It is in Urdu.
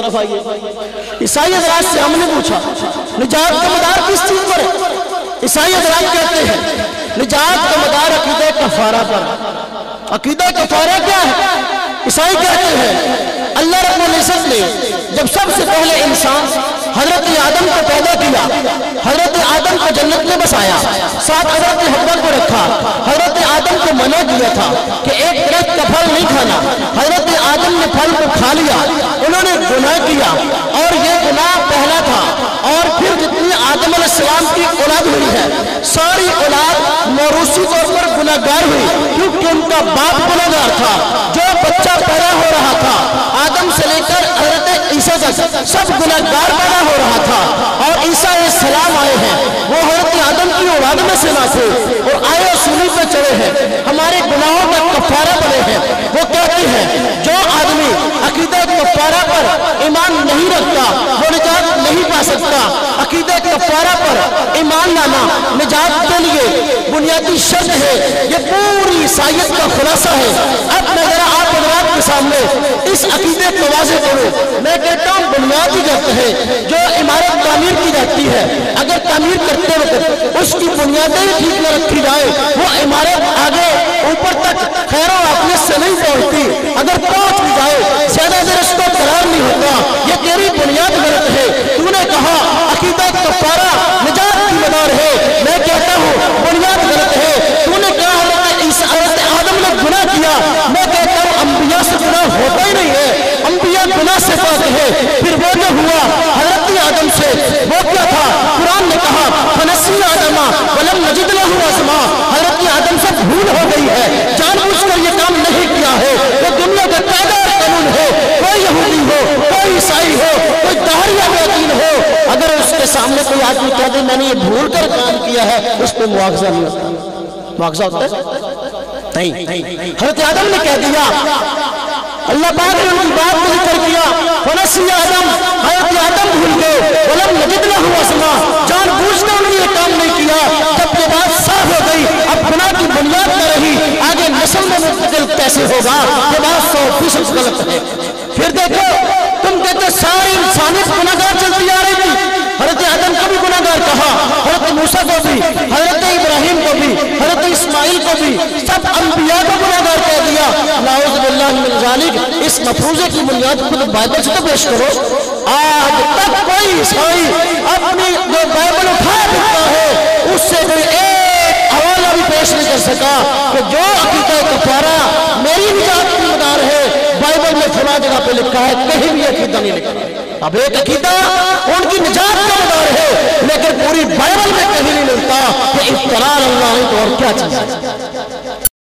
طرف آئیے۔ عیسائی حضرات سے ہم نے پوچھا، نجات کا مدار کس چیز پر ہے؟ عیسائی حضرات کہتے ہیں، نجات کا مدار عقیدہ کفارہ پر۔ عقیدہ کفارہ کیا ہے؟ عیسائی کہتے ہیں، اللہ رب العزت نے جب سب سے پہلے انسان حضرت آدم کو پیدا کیا، حضرت آدم کو جنت میں بسایا، ساتھ حضرت حبہ کو رکھا، حضرت آدم کو منع کیا تھا کہ ایک درخت کا پھل نہیں کھانا، حضرت آدم نے پھل کو کھا لیا۔ انہوں نے گناہ کیا اور یہ گناہ پہلا تھا اور پھر جتنی آدم علیہ السلام کی اولاد ہوئی ہے، ساری اولاد موروثی طور پر گناہگار ہوئی کیونکہ ان کا باپ گناہگار تھا، جو بچہ پیدا ہو رہا تھا، آدم سے لے کر حضرت عیسیٰ تک، سب گناہگار پیدا ہو رہا تھا اور عیسیٰ علیہ السلام آئے ہیں وہ حضرت آدم کی اولاد میں سے نہ تھے اور آئے اور سولی پہ چڑھے ہیں ہمارے گناہوں کا کفارہ بنے ہیں وہ کہتے ہیں جو آدمی عقیدہ کفارہ پر ایمان نہیں رکھتا، وہ نجات نہیں پا سکتا۔ عقیدہ کفارہ پر ایمان لانا نجات کے لیے بنیادی شرط ہے۔ یہ پوری عیسائیت کا خلاصہ ہے۔ اب میں ذرا آپ حضرات کے سامنے اس عقیدے کو واضح کروں۔ میں کہتا ہوں بنیادی کرتے ہیں جو عمارت تعمیر کی جاتی ہے۔ اگر تعمیر کرتے وقت اس کی بنیادیں ٹھیک نہ رکھی جائے، وہ عمارت آگے اوپر تک خیر و عافیت سے نہیں پہنچتی۔ اگر پہنچ بھی جائے زیادہ دیر اس کو قرار نہیں ہوتا یہ تیری بنیاد غلط ہے تو نے کہا عقیدہ کفارہ نجات کی مدار ہے میں کہتا ہوں بنیاد غلط ہے تو نے کہا حضرت عیسیٰ حضرت آدم نے گناہ کیا میں کہتا ہوں انبیاء سے گناہ ہوتا ہی نہیں ہے انبیاء گناہ ہے۔ پھر وہ جو ہوا، حضرت آدم سے، وہ کیا تھا؟ قرآن نے کہا فنسی آدمہ ولم نجد لہو ازما حضرت آدم سے بھول ہو گئی ہے۔ جان بوجھ کر یہ کام نہیں کیا ہے۔ وہ دنیا کا قاعدہ قانون ہے۔ کوئی یہودی ہو، کوئی عیسائی ہو، کوئی دہریہ یقین ہو، اگر اس کے سامنے کوئی آدمی کہہ دے، میں نے یہ بھول کر کام کیا ہے، اس پہ مواخذہ نہیں ہوتا۔ مواخذہ ہوتا ہے؟ نہیں۔ حضرت آدم نے کہہ دیا اللہ پاک نے ان کی بات کو ذکر کیا فنسی آدم حضرت آدم بھول گئے، ولم نجد لہو اسما جان بوجھنا انہوں نے یہ کام نہیں کیا، جب یہ بات صاف ہو گئی، اب گناہ کی بنیاد نہ رہی، آگے نسل میں منتقل کیسے ہوگا؟ یہ بات سو فیصد غلط ہے۔ پھر دیکھو، تم کہتے ساری انسانیت گناہگار چلتی آ رہی تھی۔ حضرت آدم کو بھی گناہگار کہا، حضرت موسیٰ کو بھی، حضرت ابراہیم کو بھی، حضرت اسماعیل کو بھی، سب انبیاء کو نعوذ باللہ من ذالک، اس مفروضے کی بنیاد خود بائبل سے تو پیش کرو، آج تک کوئی عیسائی اپنی جو بائبل اٹھایا پھرتا ہے، اس سے کوئی ایک حوالہ بھی پیش نہیں کر سکا کہ جو عقیدہ کفارہ میری نجات کی مدار ہے، بائبل میں فلاں جگہ پہ لکھا ہے، کہیں بھی عقیدہ نہیں لکھا۔ اب ایک عقیدہ ان کی نجات کا مدار ہے، لیکن پوری بائبل میں کہیں نہیں ملتا کہ افترار اللہ ہے تو اور کیا چیز ہے۔